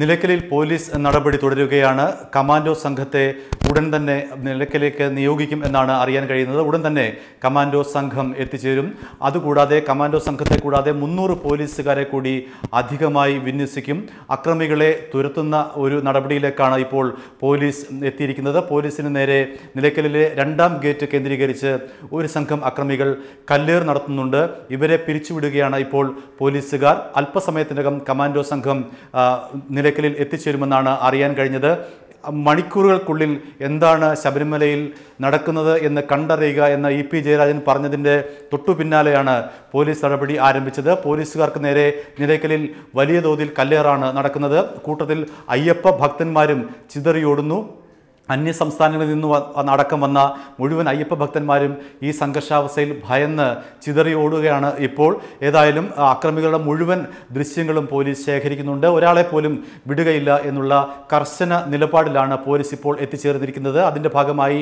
നിലയ്ക്കലിൽ പോലീസ് നടപടി തുടരുകയാണ്. കമാൻഡോ സംഘത്തെ ഉടൻ തന്നെ നിലയ്ക്കലേക്ക് നിയോഗിക്കും എന്നാണ് അറിയാൻ കഴിയുന്നത്. ഉടൻ തന്നെ കമാൻഡോ സംഘം എത്തിച്ചേരും. അതുകൂടാതെ കമാൻഡോ സംഘത്തെ കൂടാതെ മുന്നൂറ് പോലീസുകാരെ കൂടി അധികമായി വിന്യസിക്കും. അക്രമികളെ തുരത്തുന്ന ഒരു നടപടിയിലേക്കാണ് ഇപ്പോൾ പോലീസ് എത്തിയിരിക്കുന്നത്. പോലീസിന് നേരെ നിലയ്ക്കലിലെ രണ്ടാം ഗേറ്റ് കേന്ദ്രീകരിച്ച് ഒരു സംഘം അക്രമികൾ കല്ലേർ നടത്തുന്നുണ്ട്. ഇവരെ പിരിച്ചുവിടുകയാണ് ഇപ്പോൾ പോലീസുകാർ. അല്പസമയത്തിനകം കമാൻഡോ സംഘം ആ, നിലയ്ക്കലിൽ എത്തിച്ചേരുമെന്നാണ് അറിയാൻ കഴിഞ്ഞത്. മണിക്കൂറുകൾക്കുള്ളിൽ എന്താണ് ശബരിമലയിൽ നടക്കുന്നത് എന്ന് കണ്ടറിയുക എന്ന് ഇ പി ജയരാജൻ പറഞ്ഞതിന്റെ തൊട്ടു പിന്നാലെയാണ് പോലീസ് നടപടി ആരംഭിച്ചത്. പോലീസുകാർക്ക് നേരെ നിലയ്ക്കലിൽ വലിയ തോതിൽ കല്ലേറാണ് നടക്കുന്നത്. കൂട്ടത്തിൽ അയ്യപ്പ ഭക്തന്മാരും ചിതറിയോടുന്നു. അന്യ സംസ്ഥാനങ്ങളിൽ നിന്ന് അടക്കം വന്ന മുഴുവൻ അയ്യപ്പ ഭക്തന്മാരും ഈ സംഘർഷാവസ്ഥയിൽ ഭയന്ന് ചിതറി ഓടുകയാണ് ഇപ്പോൾ. ഏതായാലും അക്രമികളുടെ മുഴുവൻ ദൃശ്യങ്ങളും പോലീസ് ശേഖരിക്കുന്നുണ്ട്. ഒരാളെ പോലും വിടുകയില്ല എന്നുള്ള കർശന നിലപാടിലാണ് പോലീസ് ഇപ്പോൾ എത്തിച്ചേർന്നിരിക്കുന്നത്. അതിന്റെ ഭാഗമായി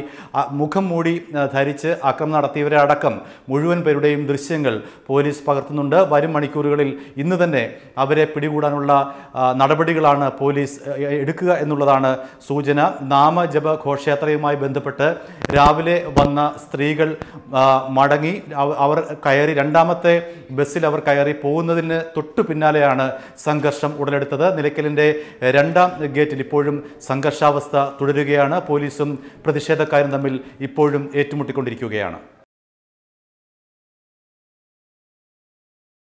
മുഖം മൂടി ധരിച്ച് ആക്രമണം നടത്തിയവരെ അടക്കം മുഴുവൻ പേരുടെയും ദൃശ്യങ്ങൾ പോലീസ് പകർത്തുന്നുണ്ട്. വരും മണിക്കൂറുകളിൽ ഇന്ന് തന്നെ അവരെ പിടികൂടാനുള്ള നടപടികളാണ് പോലീസ് എടുക്കുക എന്നുള്ളതാണ് സൂചന. നാമജപ ഘോഷയാത്രയുമായി ബന്ധപ്പെട്ട് രാവിലെ വന്ന സ്ത്രീകൾ മടങ്ങി അവർ കയറി രണ്ടാമത്തെ ബസ്സിൽ അവർ കയറി പോകുന്നതിന് തൊട്ടു പിന്നാലെയാണ് സംഘർഷം ഉടലെടുത്തത്. നിലയ്ക്കലിന്റെ രണ്ടാം ഗേറ്റിൽ ഇപ്പോഴും സംഘർഷാവസ്ഥ തുടരുകയാണ്. പോലീസും പ്രതിഷേധക്കാരും തമ്മിൽ ഇപ്പോഴും ഏറ്റുമുട്ടിക്കൊണ്ടിരിക്കുകയാണ്.